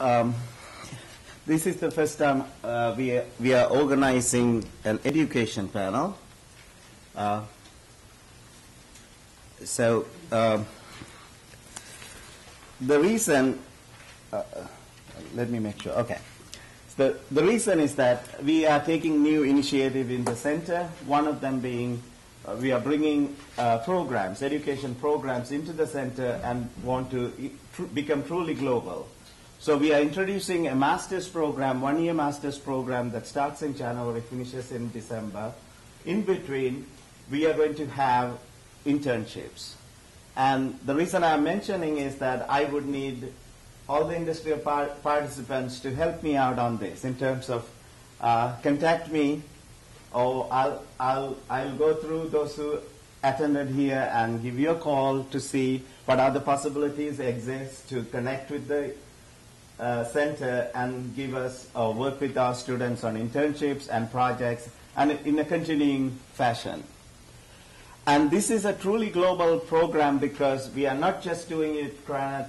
um, this is the first time uh, we, are, we are organizing an education panel. Uh, so um, the reason, uh, let me make sure, okay. The, the reason is that we are taking new initiative in the center, one of them being uh, we are bringing uh, programs, education programs into the center and want to become truly global. So we are introducing a master's program, one-year master's program that starts in January, finishes in December. In between, we are going to have internships. And the reason I'm mentioning is that I would need all the industry par- participants to help me out on this in terms of uh, contact me or I'll, I'll, I'll go through those who attended here and give you a call to see what other possibilities exist to connect with the uh, center and give us or work with our students on internships and projects and in a continuing fashion. And this is a truly global program because we are not just doing it, Granite,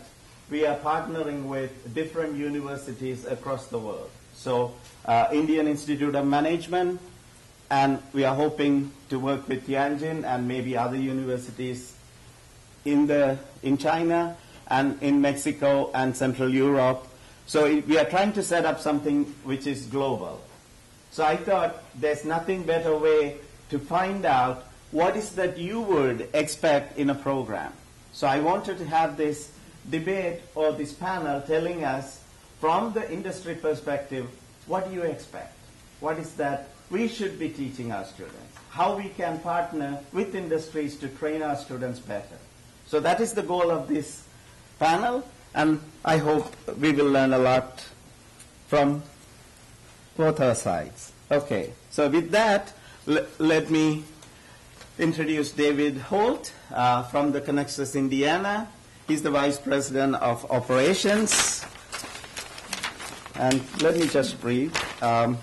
we are partnering with different universities across the world. So, uh, Indian Institute of Management, and we are hoping to work with Tianjin and maybe other universities in, the, in China and in Mexico and Central Europe. So we are trying to set up something which is global. So I thought there's nothing better way to find out what is that you would expect in a program. So I wanted to have this debate or this panel telling us from the industry perspective, what do you expect? What is that we should be teaching our students? How we can partner with industries to train our students better. So that is the goal of this panel, and I hope we will learn a lot from both our sides. Okay, so with that, let me introduce David Holt uh, from the Conexus Indiana. He's the Vice President of Operations. And let me just brief. Um,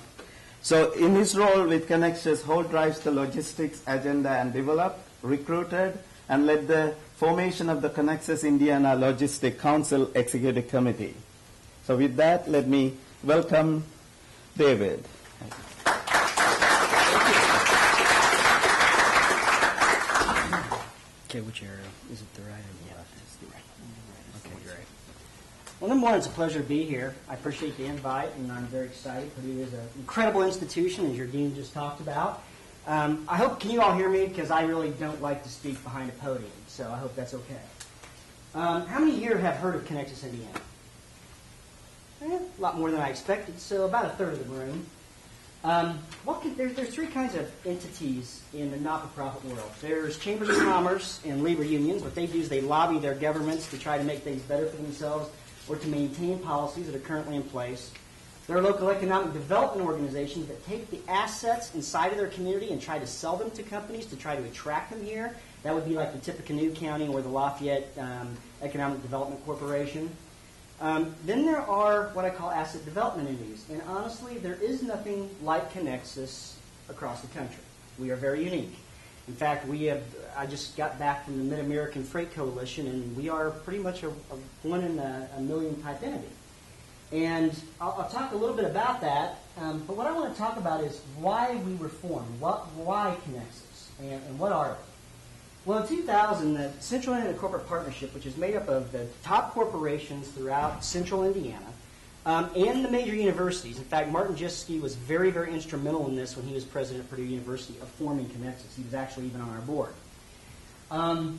so in his role with Conexus, Holt drives the logistics agenda and developed, recruited, and led the formation of the Conexus Indiana Logistic Council Executive Committee. So with that, let me welcome David. Okay, which area? Is it the right or the left? It's the right. Okay, great. Well, number one, it's a pleasure to be here. I appreciate the invite, and I'm very excited. Purdue is an incredible institution, as your dean just talked about. Um, I hope, can you all hear me? Because I really don't like to speak behind a podium, so I hope that's okay. Um, how many here have heard of Conexus Indiana? Eh, a lot more than I expected, so about a third of the room. Um, what can, there, there's three kinds of entities in the not-for-profit world. There's chambers of commerce and labor unions. What they do is they lobby their governments to try to make things better for themselves or to maintain policies that are currently in place. There are local economic development organizations that take the assets inside of their community and try to sell them to companies to try to attract them here. That would be like the Tippecanoe County or the Lafayette um, Economic Development Corporation. Um, then there are what I call asset development entities. And honestly, there is nothing like Conexus across the country. We are very unique. In fact, we have, I just got back from the Mid American Freight Coalition, and we are pretty much a, a one in a, a, million type entity. And I'll, I'll, talk a little bit about that. Um, but what I want to talk about is why we were formed. What, why Conexus? And, and what are they? Well, in 2000, the Central Indiana Corporate Partnership, which is made up of the top corporations throughout Central Indiana um, and the major universities. In fact, Martin Jischke was very, very instrumental in this when he was president of Purdue University of forming Conexus. He was actually even on our board. Um,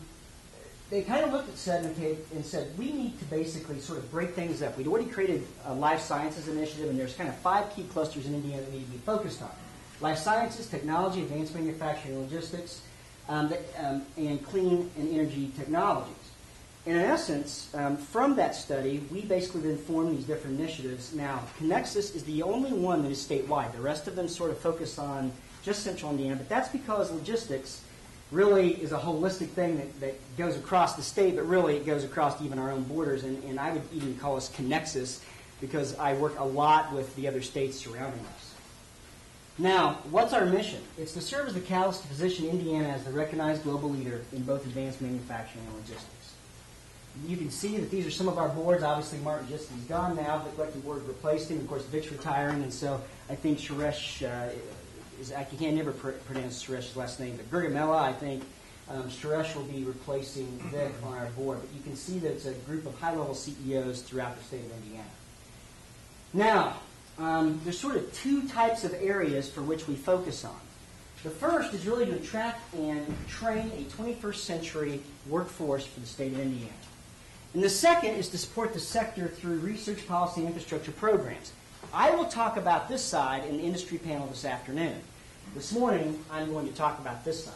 they kind of looked at said and said, we need to basically sort of break things up. We'd already created a life sciences initiative, and there's kind of five key clusters in Indiana that need to be focused on. Life sciences, technology, advanced manufacturing, logistics, um, um, and clean and energy technologies. And in essence, um, from that study, we basically then formed these different initiatives. Now, Conexus is the only one that is statewide. The rest of them sort of focus on just central Indiana, but that's because logistics really is a holistic thing that, that goes across the state, but really it goes across even our own borders. And, and I would even call us Conexus because I work a lot with the other states surrounding us. Now, what's our mission? It's to serve as the catalyst to position Indiana as the recognized global leader in both advanced manufacturing and logistics. you can see that these are some of our boards. Obviously, Martin just he's gone now. The collective board replaced him. Of course, Vic's retiring, and so I think Suresh uh, is I can't never pr- pronounce Suresh's last name, but Gurgamella, I think um, Suresh will be replacing Vic on our board. But you can see that it's a group of high-level CEOs throughout the state of Indiana. Now, um, there's sort of two types of areas for which we focus on. The first is really to attract and train a 21st century workforce for the state of Indiana. And the second is to support the sector through research, policy, and infrastructure programs. I will talk about this side in the industry panel this afternoon. This morning, I'm going to talk about this side.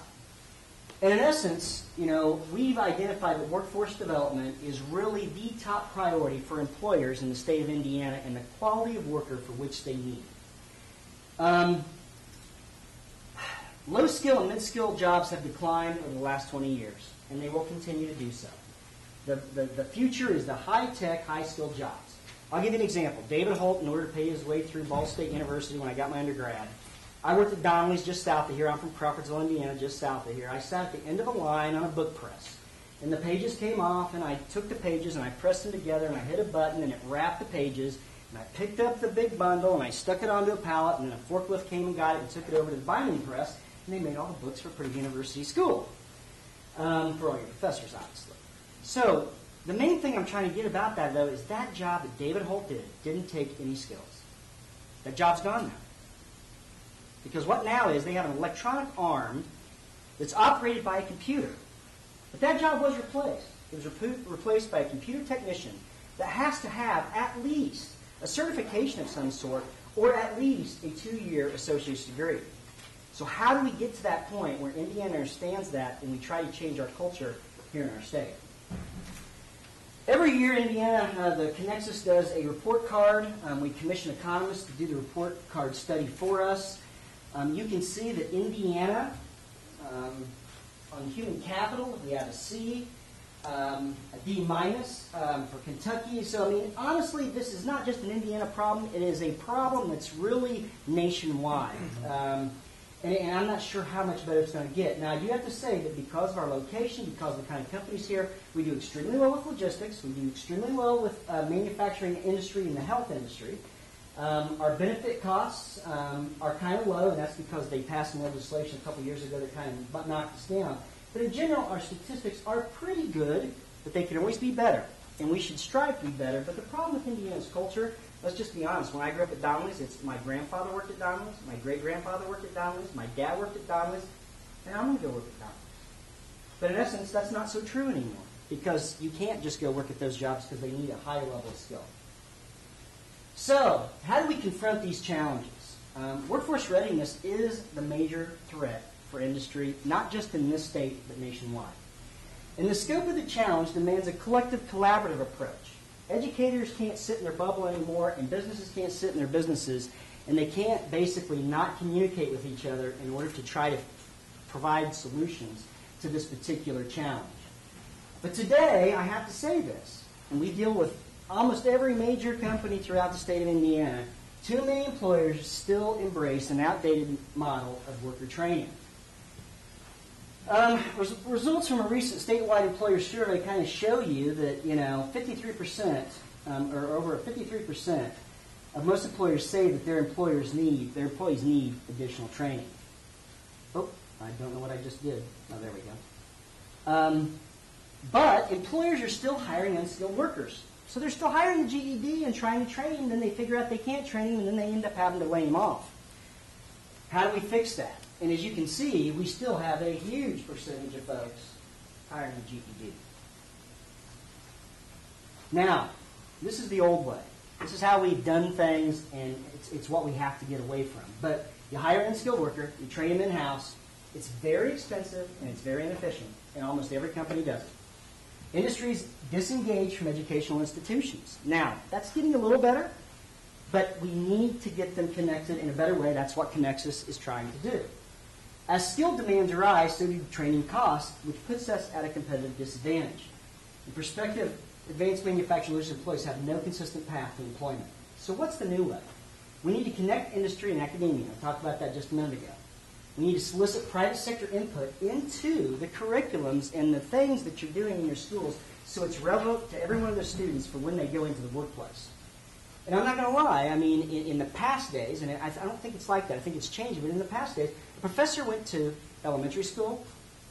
And in essence, you know, we've identified that workforce development is really the top priority for employers in the state of Indiana and the quality of worker for which they need. Um, low skill and mid skill jobs have declined over the last 20 years, and they will continue to do so. The, the, the future is the high tech, high skilled jobs. I'll give you an example. David Holt, in order to pay his way through Ball State University when I got my undergrad, I worked at Donnelley's just south of here. I'm from Crawfordsville, Indiana, just south of here. I sat at the end of a line on a book press. And the pages came off, and I took the pages and I pressed them together, and I hit a button, and it wrapped the pages. And I picked up the big bundle, and I stuck it onto a pallet, and then a forklift came and got it and took it over to the binding press, and they made all the books for Purdue University School. Um, for all your professors, obviously. So, the main thing I'm trying to get about that, though, is that job that David Holt did didn't take any skills. That job's gone now. Because what now is they have an electronic arm that's operated by a computer. But that job was replaced. It was rep- replaced by a computer technician that has to have at least a certification of some sort or at least a two-year associate's degree. So how do we get to that point where Indiana understands that and we try to change our culture here in our state? Every year in Indiana, uh, the Conexus does a report card. Um, we commission economists to do the report card study for us. Um, you can see that Indiana, um, on human capital, we have a C, um, a D minus um, for Kentucky. So, I mean, honestly, this is not just an Indiana problem. It is a problem that's really nationwide. And, and, I'm not sure how much better it's going to get. Now, I do have to say that because of our location, because of the kind of companies here, we do extremely well with logistics. We do extremely well with uh, manufacturing industry and the health industry. Um, our benefit costs um, are kind of low, and that's because they passed some legislation a couple years ago that kind of knocked us down. But in general, our statistics are pretty good, but they can always be better, and we should strive to be better. But the problem with Indiana's culture, let's just be honest. When I grew up at Donnelley's, it's my grandfather worked at Donnelley's, my great grandfather worked at Donnelley's, my dad worked at Donnelley's, and I'm going to go work at Donnelly's. But in essence, that's not so true anymore because you can't just go work at those jobs because they need a high level of skill. So, how do we confront these challenges? Um, workforce readiness is the major threat for industry, not just in this state, but nationwide. And the scope of the challenge demands a collective collaborative approach. Educators can't sit in their bubble anymore, and businesses can't sit in their businesses, and they can't basically not communicate with each other in order to try to provide solutions to this particular challenge. But today, I have to say this, and we deal with almost every major company throughout the state of Indiana, too many employers still embrace an outdated model of worker training. Um, res- results from a recent statewide employer survey kind of show you that you know 53% um, or over 53% of most employers say that their employers need their employees need additional training. Oh, I don't know what I just did. Oh, there we go. Um, but employers are still hiring unskilled workers. So they're still hiring the GED and trying to train him, then they figure out they can't train him, and then they end up having to lay them off. How do we fix that? And as you can see, we still have a huge percentage of folks hiring the GED. Now, this is the old way. This is how we've done things, and it's, it's what we have to get away from. But you hire an skilled worker, you train them in-house. It's very expensive, and it's very inefficient, and almost every company does it. Industries disengage from educational institutions. Now, that's getting a little better, but we need to get them connected in a better way. That's what Conexus is trying to do. As skill demands arise, so do training costs, which puts us at a competitive disadvantage. In perspective, advanced manufacturing employees have no consistent path to employment. So what's the new way? We need to connect industry and academia. I talked about that just a minute ago. We need to solicit private sector input into the curriculums and the things that you're doing in your schools so it's relevant to every one of the students for when they go into the workplace. And I'm not going to lie, I mean, in, in, the past days, and I, I don't think it's like that, I think it's changing, but in the past days, professor went to elementary school,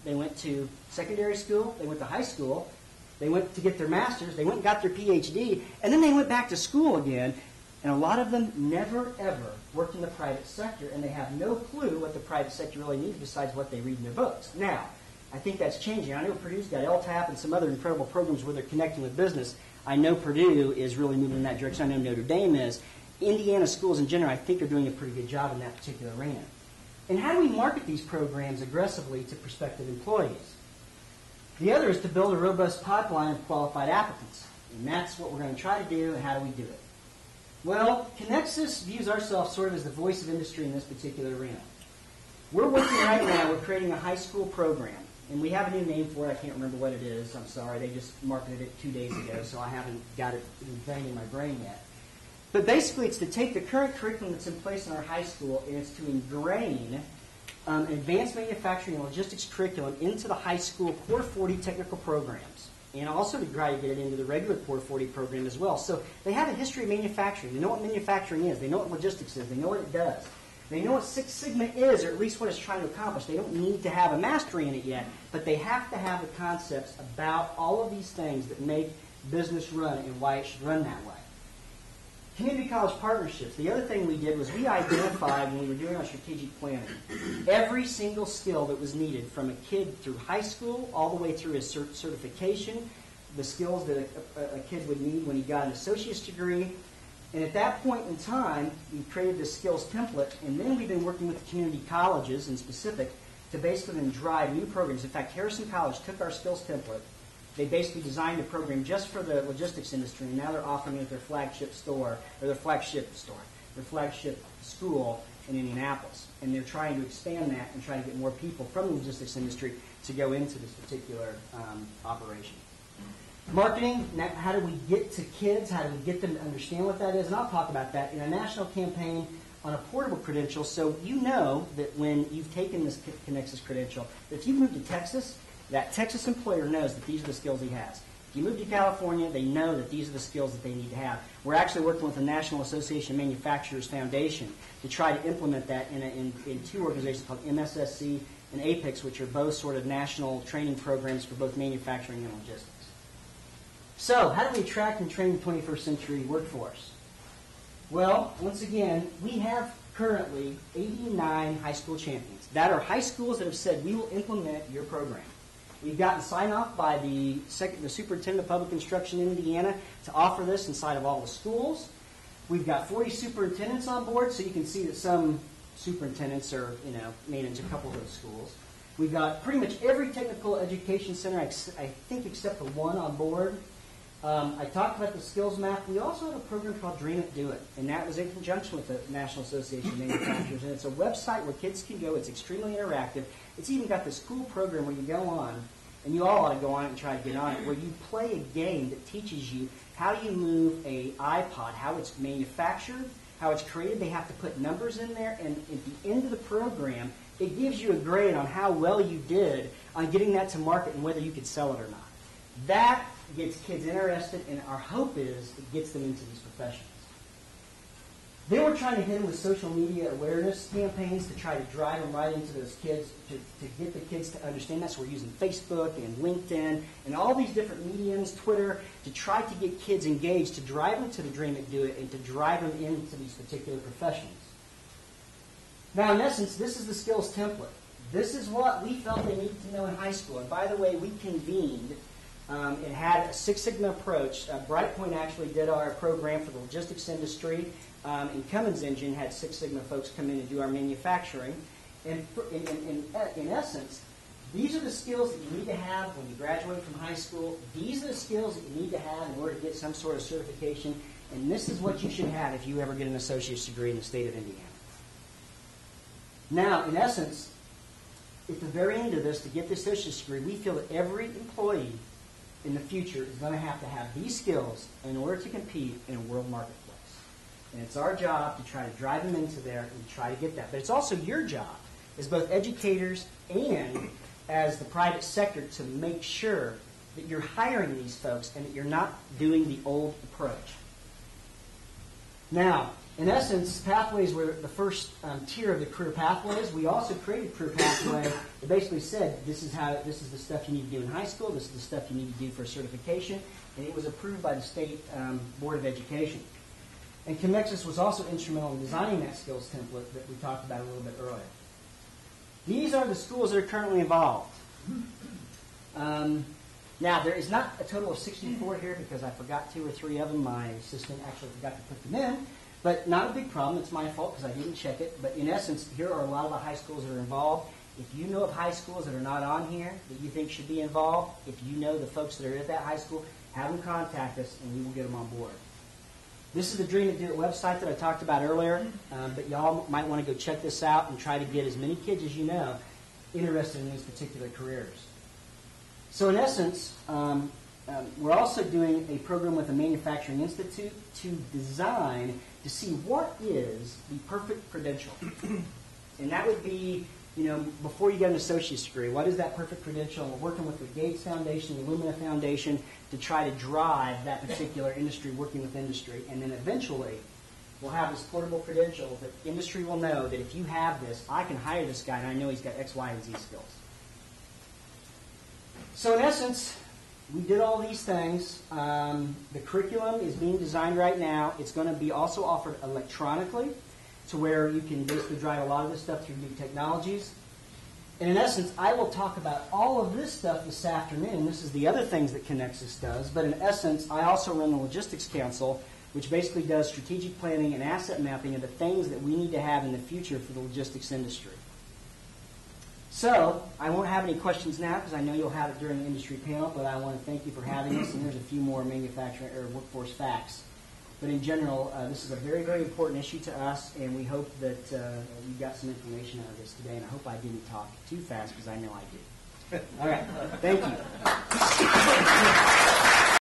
they went to secondary school, they went to high school, they went to get their master's, they went and got their PhD, and then they went back to school again, and a lot of them never, ever worked in the private sector, and they have no clue what the private sector really needs besides what they read in their books. Now, I think that's changing. I know Purdue's got LTAP and some other incredible programs where they're connecting with business. I know Purdue is really moving in that direction. I know Notre Dame is. Indiana schools in general, I think, are doing a pretty good job in that particular arena. And how do we market these programs aggressively to prospective employees? The other is to build a robust pipeline of qualified applicants. And that's what we're going to try to do, and how do we do it? Well, Conexus views ourselves sort of as the voice of industry in this particular arena. We're working right now, we're creating a high school program and we have a new name for it. I can't remember what it is. I'm sorry. They just marketed it two days ago, so I haven't got it in my brain yet. But basically, it's to take the current curriculum that's in place in our high school and it's to ingrain um, advanced manufacturing and logistics curriculum into the high school Core 40 technical programs. And also to try to get it into the regular Core 40 program as well. So they have a history of manufacturing. They know what manufacturing is. They know what logistics is. They know what it does. They know what Six Sigma is, or at least what it's trying to accomplish. They don't need to have a mastery in it yet, but they have to have the concepts about all of these things that make business run and why it should run that way. Community college partnerships. The other thing we did was we identified when we were doing our strategic planning every single skill that was needed from a kid through high school all the way through his cert- certification, the skills that a, a, a kid would need when he got an associate's degree, and at that point in time, we created this skills template, and then we've been working with the community colleges in specific to basically then drive new programs. In fact, Harrison College took our skills template. They basically designed a program just for the logistics industry, and now they're offering it at their flagship store, or their flagship store, their flagship school in Indianapolis. And they're trying to expand that and try to get more people from the logistics industry to go into this particular um, operation. Marketing, how do we get to kids? How do we get them to understand what that is? And I'll talk about that in a national campaign on a portable credential so you know that when you've taken this Conexus credential, if you move to Texas, that Texas employer knows that these are the skills he has. If you move to California, they know that these are the skills that they need to have. We're actually working with the National Association of Manufacturers Foundation to try to implement that in, a, in, in two organizations called MSSC and APICS, which are both sort of national training programs for both manufacturing and logistics. So, how do we attract and train the 21st century workforce? Well, once again, we have currently 89 high school champions. That are high schools that have said, we will implement your program. We've gotten sign off by the, second, the superintendent of public instruction in Indiana to offer this inside of all the schools. We've got 40 superintendents on board, so you can see that some superintendents are, you know, manage a couple of those schools. We've got pretty much every technical education center, I think, except for one on board. Um, I talked about the skills map. We also have a program called Dream It, Do It, and that was in conjunction with the National Association of Manufacturers. And it's a website where kids can go. It's extremely interactive. It's even got this cool program where you go on, and you all ought to go on it and try to get on it, where you play a game that teaches you how you move a iPod, how it's manufactured, how it's created. They have to put numbers in there, and at the end of the program, it gives you a grade on how well you did on getting that to market and whether you could sell it or not. That gets kids interested, and our hope is it gets them into these professions. Then we're trying to hit them with social media awareness campaigns to try to drive them right into those kids, to, to get the kids to understand that. So we're using Facebook and LinkedIn and all these different mediums, Twitter, to try to get kids engaged, to drive them to the Dream It Do It, and to drive them into these particular professions. Now, in essence, this is the skills template. This is what we felt they needed to know in high school. And by the way, we convened um, it had a Six Sigma approach. Uh, Brightpoint actually did our program for the logistics industry, um, and Cummins Engine had Six Sigma folks come in and do our manufacturing. And in, in, in, in essence, these are the skills that you need to have when you graduate from high school. These are the skills that you need to have in order to get some sort of certification. And this is what you should have if you ever get an associate's degree in the state of Indiana. Now, in essence, at the very end of this, to get this associate's degree, we feel that every employee in the future is going to have to have these skills in order to compete in a world marketplace. And it's our job to try to drive them into there and try to get that. But it's also your job as both educators and as the private sector to make sure that you're hiring these folks and that you're not doing the old approach. Now, in essence, pathways were the first um, tier of the career pathways. We also created career pathway that basically said this is how this is the stuff you need to do in high school. This is the stuff you need to do for a certification, and it was approved by the state um, board of education. And Conexus was also instrumental in designing that skills template that we talked about a little bit earlier. These are the schools that are currently involved. Um, now, there is not a total of 64 here because I forgot two or three of them. My assistant actually forgot to put them in. But not a big problem. It's my fault because I didn't check it. But in essence, here are a lot of the high schools that are involved. If you know of high schools that are not on here that you think should be involved, if you know the folks that are at that high school, have them contact us and we will get them on board. This is the Dream to Do It website that I talked about earlier, um, but y'all might want to go check this out and try to get as many kids as you know interested in these particular careers. So, in essence, um, um, we're also doing a program with the Manufacturing Institute to design to see what is the perfect credential. and that would be, you know, before you get an associate's degree, what is that perfect credential? Working with the Gates Foundation, the Illumina Foundation to try to drive that particular industry, working with industry. And then eventually, we'll have this portable credential that industry will know that if you have this, I can hire this guy and I know he's got X, Y, and Z skills. So in essence, we did all these things. Um, the curriculum is being designed right now. It's going to be also offered electronically to where you can basically drive a lot of this stuff through new technologies. And in essence, I will talk about all of this stuff this afternoon. This is the other things that Conexus does. But in essence, I also run the Logistics Council, which basically does strategic planning and asset mapping of the things that we need to have in the future for the logistics industry. So, I won't have any questions now because I know you'll have it during the industry panel, but I want to thank you for having us, and there's a few more manufacturing or workforce facts. But in general, uh, this is a very, very important issue to us, and we hope that uh, you got some information out of this today, and I hope I didn't talk too fast because I know I did. All right, thank you.